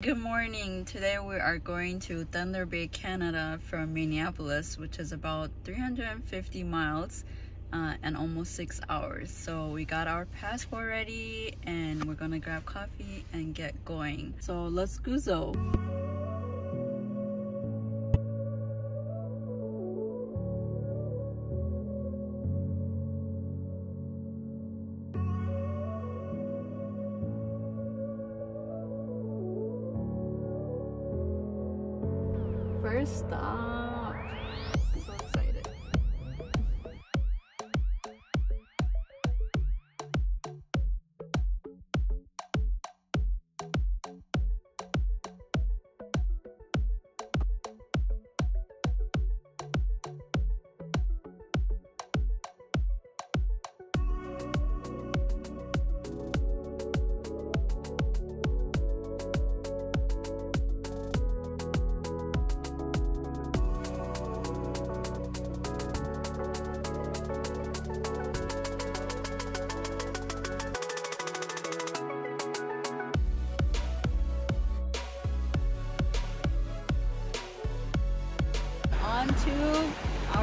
Good morning. Today we are going to Thunder Bay, Canada from Minneapolis, which is about 350 miles uh, and almost six hours. So we got our passport ready and we're gonna grab coffee and get going. So let's go. First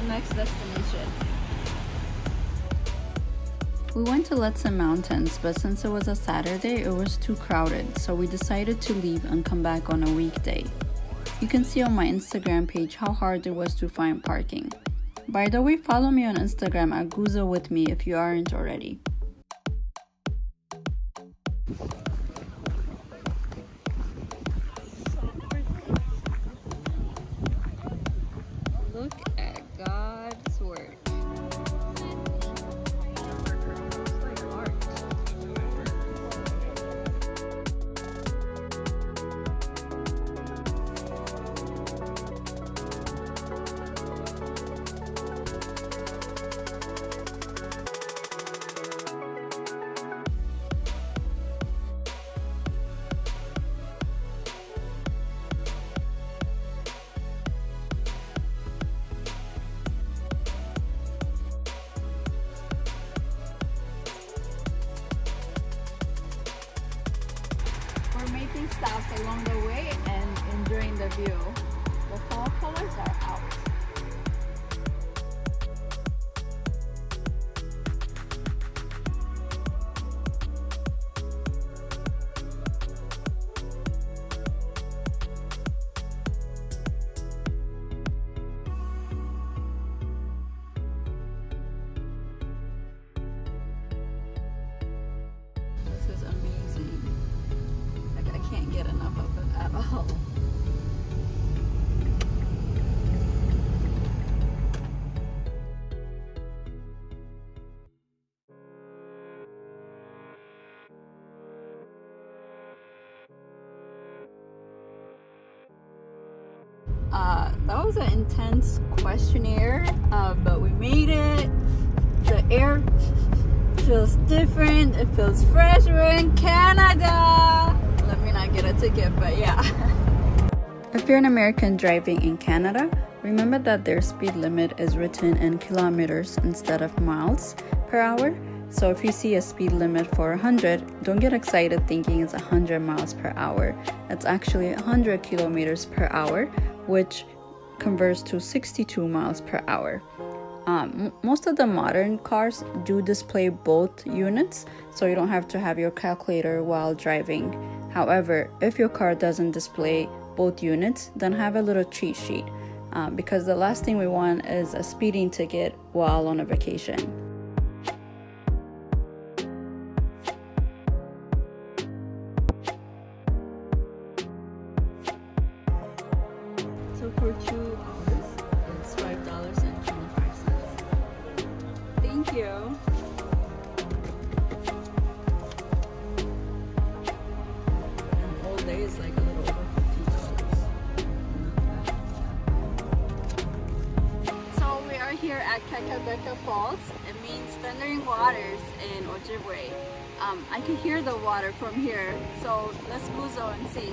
our next destination. We went to Lutsen Mountains, but since it was a Saturday, it was too crowded, so we decided to leave and come back on a weekday. You can see on my Instagram page how hard it was to find parking. By the way, follow me on Instagram at Guzo with me if you aren't already. Along the way and enjoying the view. The fall colors are out. That was an intense questionnaire, uh, but we made it. The air feels different. It feels fresh. We're in Canada. Let me not get a ticket, but yeah. If you're an American driving in Canada, remember that their speed limit is written in kilometers instead of miles per hour. So if you see a speed limit for 100, don't get excited thinking it's 100 miles per hour. It's actually 100 kilometers per hour, which converts to 62 miles per hour. Um, most of the modern cars do display both units, so you don't have to have your calculator while driving. However, if your car doesn't display both units, then have a little cheat sheet um, because the last thing we want is a speeding ticket while on a vacation. Thank you. And all day is like a little over fifty dollars. So we are here at Kakabeka Falls. It means thundering waters in Ojibwe. Um, I can hear the water from here, so let's go and see.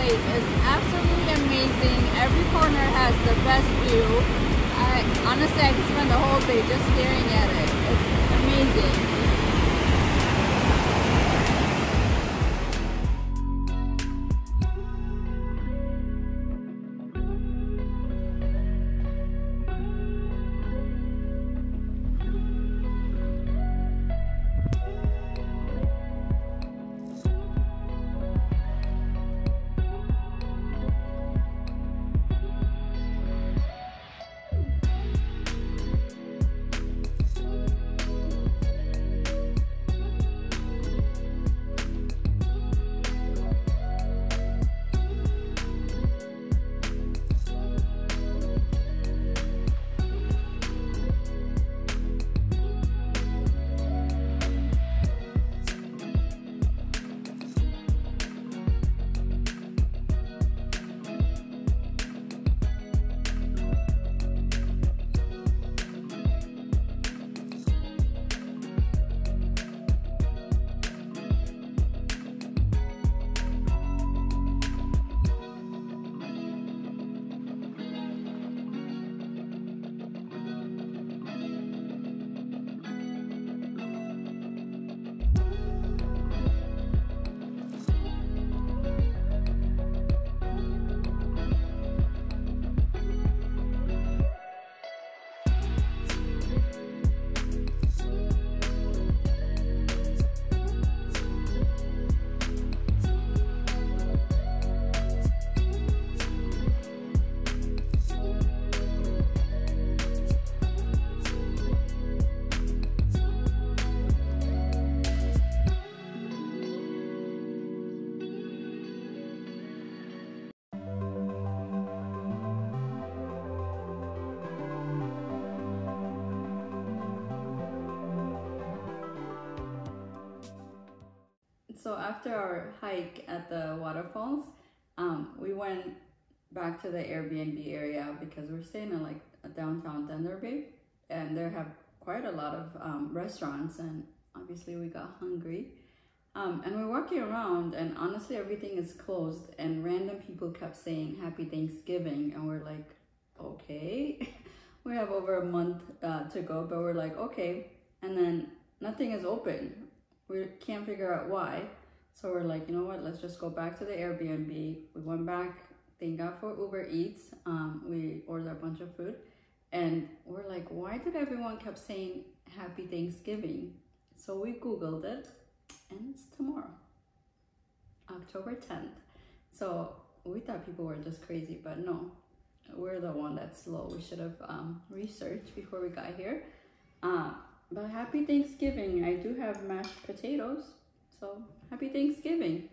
Place is absolutely amazing. Every corner has the best view. I honestly I could spend the whole day just staring at it. It's amazing. So after our hike at the waterfalls, um, we went back to the Airbnb area because we're staying in like downtown Thunder Bay and there have quite a lot of um, restaurants and obviously we got hungry. Um, and we're walking around and honestly everything is closed and random people kept saying happy Thanksgiving and we're like, okay. we have over a month uh, to go but we're like, okay. And then nothing is open we can't figure out why. So we're like, you know what, let's just go back to the Airbnb. We went back, thank God for Uber Eats. Um, we ordered a bunch of food and we're like, why did everyone kept saying happy Thanksgiving? So we Googled it and it's tomorrow, October 10th. So we thought people were just crazy, but no, we're the one that's slow. We should have um, researched before we got here. Uh, but happy Thanksgiving. I do have mashed potatoes. So happy Thanksgiving.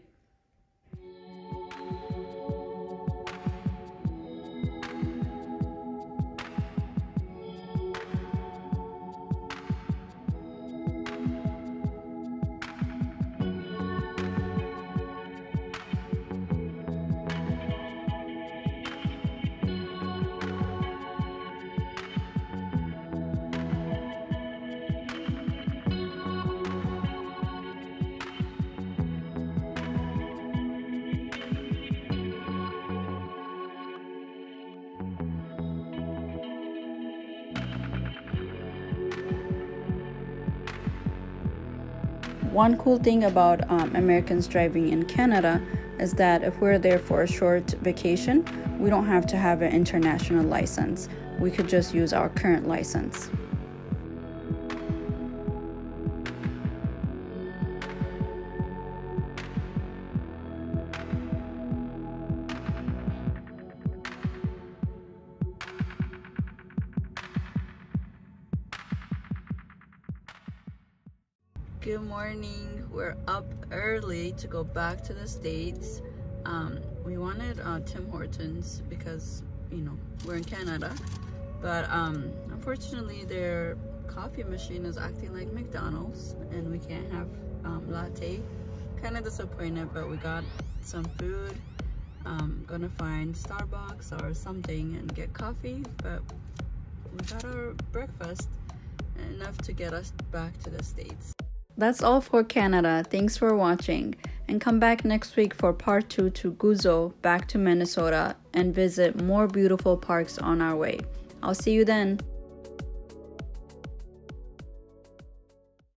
One cool thing about um, Americans driving in Canada is that if we're there for a short vacation, we don't have to have an international license. We could just use our current license. Good morning. We're up early to go back to the States. Um, we wanted uh, Tim Hortons because, you know, we're in Canada. But um, unfortunately, their coffee machine is acting like McDonald's and we can't have um, latte. Kind of disappointed, but we got some food. Um, gonna find Starbucks or something and get coffee, but we got our breakfast enough to get us back to the States. That's all for Canada. Thanks for watching. and come back next week for part two to Guzo, back to Minnesota, and visit more beautiful parks on our way. I'll see you then.